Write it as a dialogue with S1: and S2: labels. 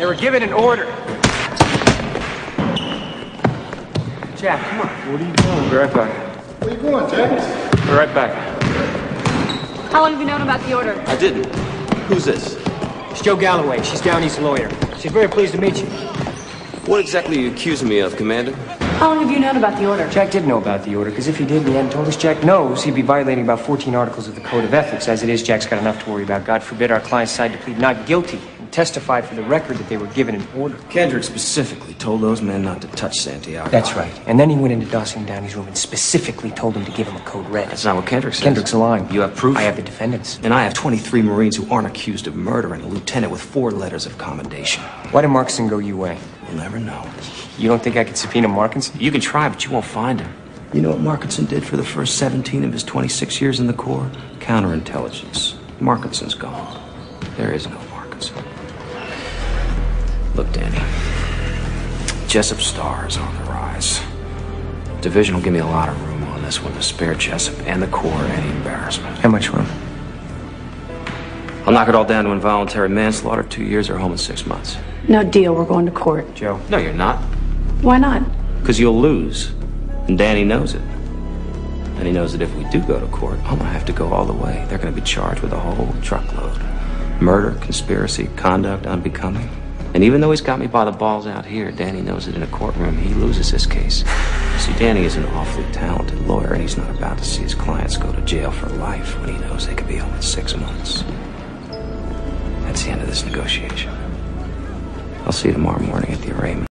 S1: They were given an order. Jack, come on.
S2: What are you doing?
S1: Be right back.
S2: Where are you going, Jack?
S1: Be right back.
S3: How long have you known about the order?
S4: I didn't. Who's this?
S1: It's Jo Galloway. She's Downey's lawyer. She's very pleased to meet you.
S4: What exactly are you accusing me of, Commander?
S3: How long have you known about the order?
S1: Jack did know about the order, because if he did and he hadn't told us Jack knows, he'd be violating about 14 articles of the Code of Ethics. As it is, Jack's got enough to worry about. God forbid our client's side to plead not guilty and testify for the record that they were given an order.
S4: Kendrick specifically told those men not to touch Santiago.
S1: That's right. And then he went into Dawson Downey's room and specifically told him to give him a code red.
S4: That's not what Kendrick says.
S1: Kendrick's lying.
S4: You have proof?
S1: I have the defendants.
S4: And I have 23 Marines who aren't accused of murder and a lieutenant with four letters of commendation.
S1: Why did Markinson go UA?
S4: We'll never know.
S1: You don't think I could subpoena Markinson?
S4: You can try, but you won't find him. You know what Markinson did for the first 17 of his 26 years in the Corps? Counterintelligence. Markinson's gone. There is no Markinson. Look, Danny. Jessup Star is on the rise. Division will give me a lot of room on this one to spare Jessup and the Corps any embarrassment.
S1: How much room?
S4: I'll knock it all down to involuntary manslaughter, two years or home in six months.
S3: No deal. We're going to court.
S1: Jo.
S4: No, you're not.
S3: Why not?
S4: Because you'll lose. And Danny knows it. And he knows that if we do go to court, I'm going to have to go all the way. They're going to be charged with a whole truckload murder, conspiracy, conduct unbecoming. And even though he's got me by the balls out here, Danny knows that in a courtroom he loses this case. See, Danny is an awfully talented lawyer, and he's not about to see his clients go to jail for life when he knows they could be home in six months. That's the end of this negotiation. I'll see you tomorrow morning at the arraignment.